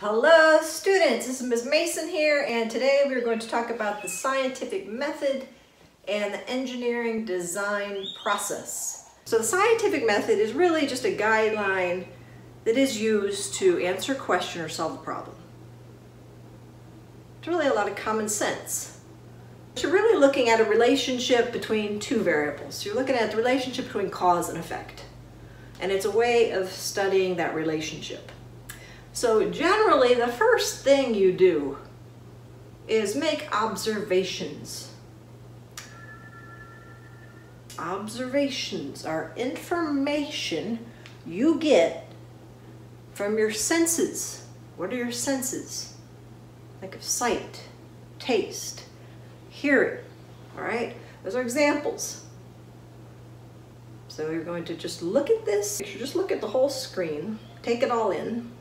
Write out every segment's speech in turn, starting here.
Hello students, this is Ms. Mason here and today we're going to talk about the scientific method and the engineering design process. So the scientific method is really just a guideline that is used to answer a question or solve a problem. It's really a lot of common sense. You're really looking at a relationship between two variables. You're looking at the relationship between cause and effect. And it's a way of studying that relationship. So generally, the first thing you do is make observations. Observations are information you get from your senses. What are your senses? Like of sight, taste, hearing, all right? Those are examples. So you're going to just look at this, just look at the whole screen, take it all in,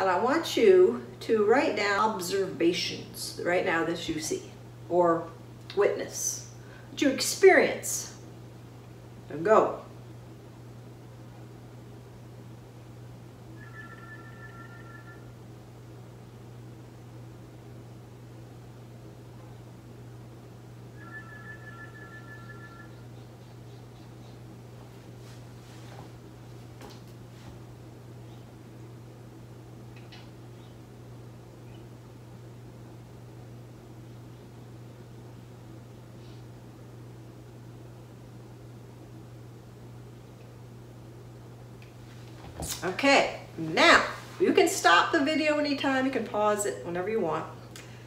and I want you to write down observations right now that you see or witness, that you experience. And go. Okay, now you can stop the video anytime, you can pause it whenever you want.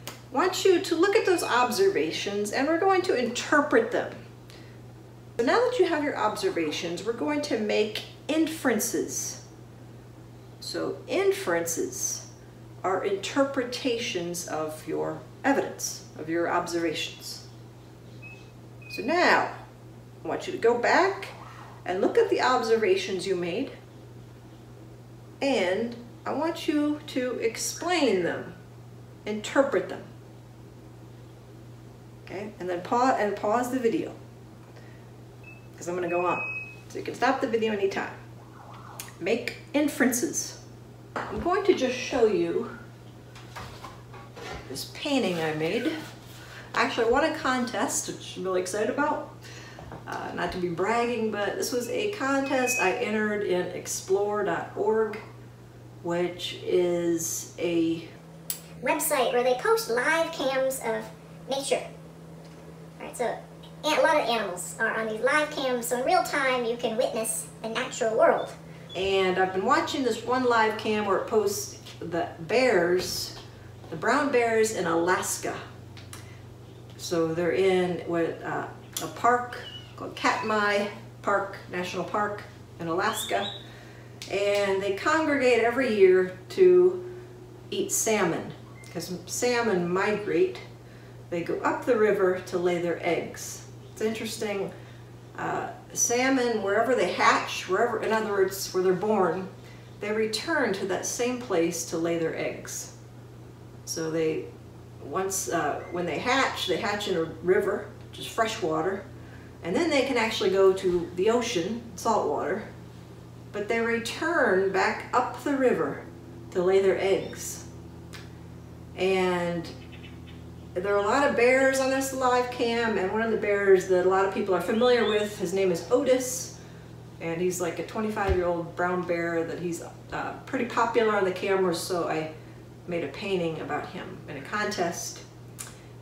I want you to look at those observations and we're going to interpret them. So now that you have your observations, we're going to make inferences. So inferences are interpretations of your evidence, of your observations. So now, I want you to go back and look at the observations you made and I want you to explain them, interpret them. Okay, and then pause and pause the video because I'm going to go on. So you can stop the video anytime. Make inferences. I'm going to just show you this painting I made. Actually, I won a contest, which I'm really excited about. Uh, not to be bragging, but this was a contest I entered in explore.org, which is a website where they post live cams of nature. All right, so a lot of animals are on these live cams, so in real time you can witness the natural world. And I've been watching this one live cam where it posts the bears, the brown bears in Alaska. So they're in what uh, a park called Katmai Park, National Park in Alaska. And they congregate every year to eat salmon because salmon migrate. They go up the river to lay their eggs. It's interesting. Uh, salmon, wherever they hatch, wherever, in other words, where they're born, they return to that same place to lay their eggs. So they, once, uh, when they hatch, they hatch in a river, which is fresh water, and then they can actually go to the ocean, salt water, but they return back up the river to lay their eggs. And there are a lot of bears on this live cam, and one of the bears that a lot of people are familiar with, his name is Otis, and he's like a 25-year-old brown bear that he's uh, pretty popular on the cameras, so I made a painting about him in a contest,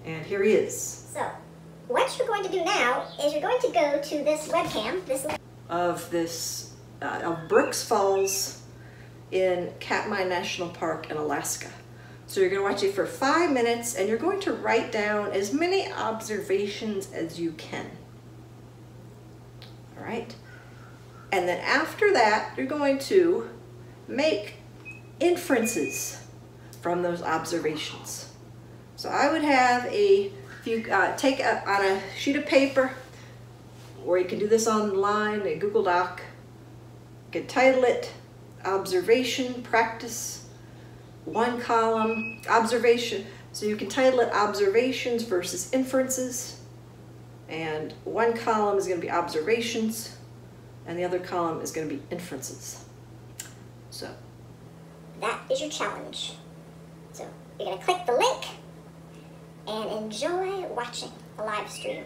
and here he is. So, what you're going to do now is you're going to go to this webcam, this of this, uh, of Brooks Falls in Katmai National Park in Alaska. So you're going to watch it for five minutes and you're going to write down as many observations as you can. All right? And then after that, you're going to make inferences from those observations. So I would have a if you uh, take a, on a sheet of paper, or you can do this online, a Google Doc, can title it Observation Practice, one column, Observation. So you can title it Observations versus Inferences, and one column is going to be Observations, and the other column is going to be Inferences. So that is your challenge. So you're going to click the link and enjoy watching the live stream.